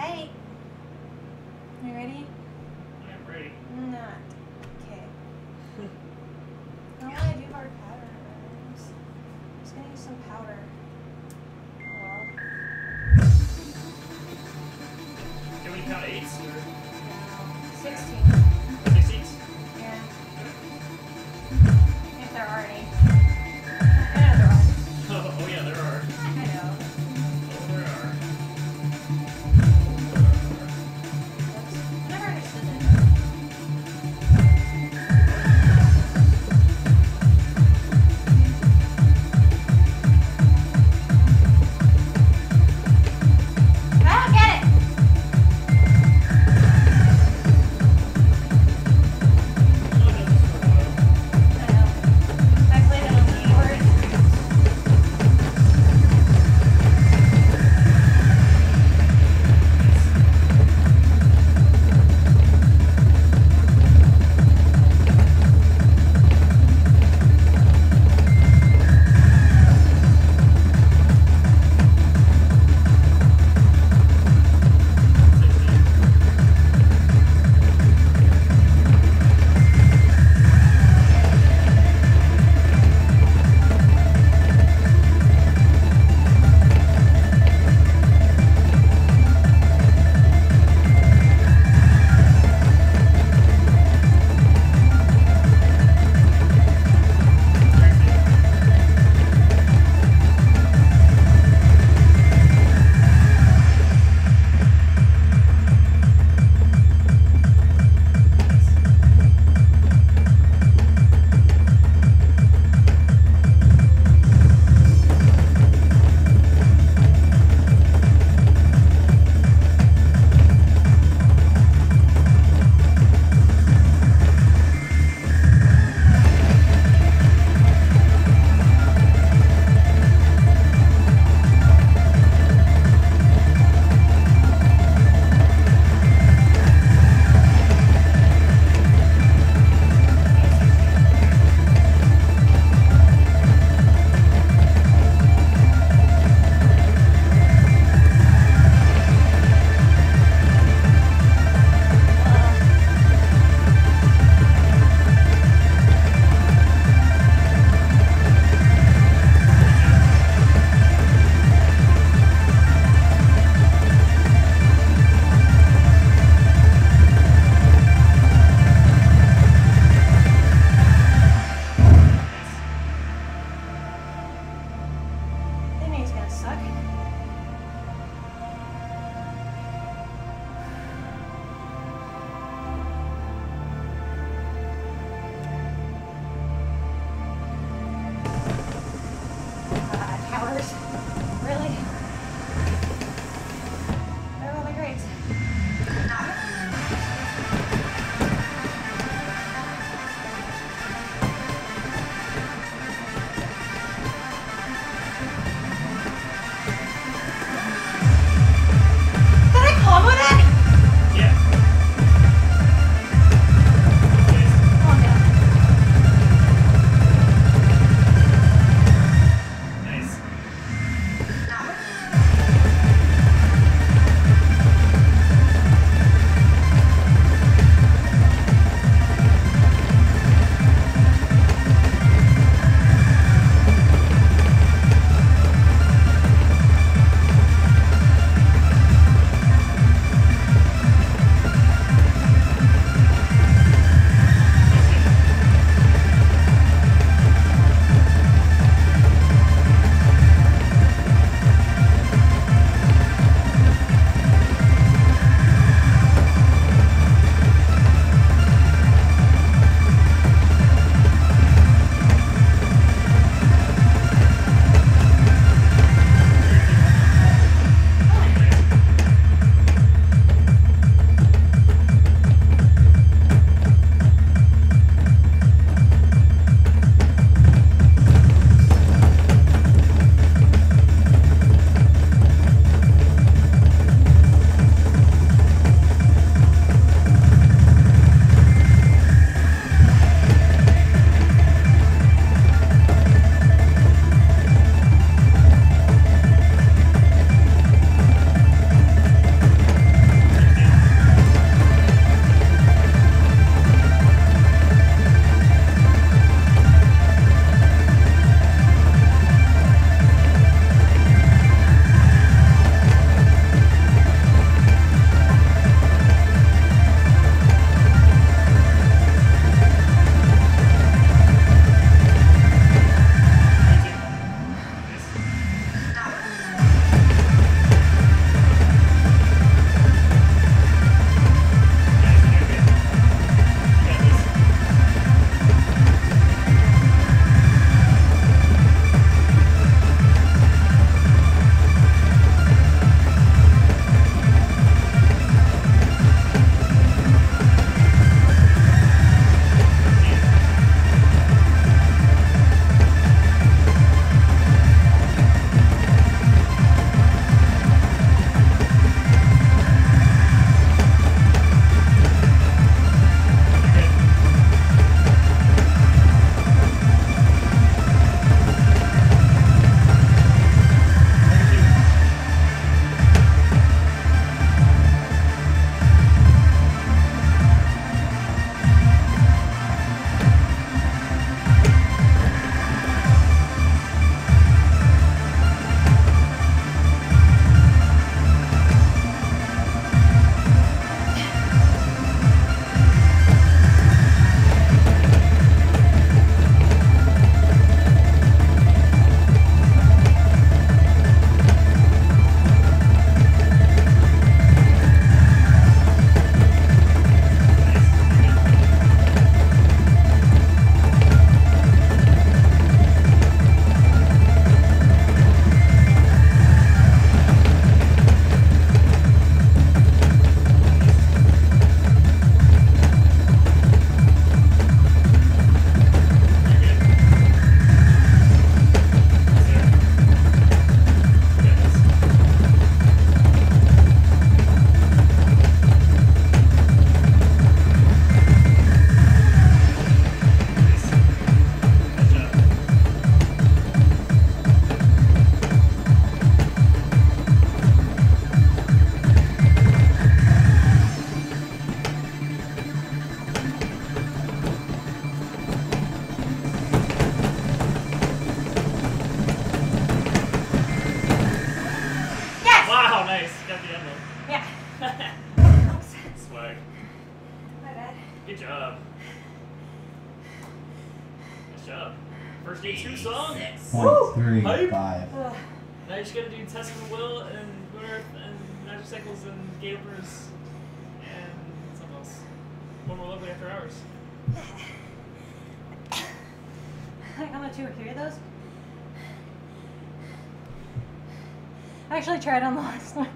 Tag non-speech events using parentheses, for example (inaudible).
Hey. You ready? I'm ready. Not. Okay. (laughs) I don't want to do hard patterns. I'm just gonna use some powder. Oh well. Can we count eights No. 16. First D2 song. Point three Hype. five. Now you're just gotta do Test of Will and Moon and Magic Cycles and Gapers and something else. One more lovely after hours. Like on the two or three of those. I actually tried on the last one.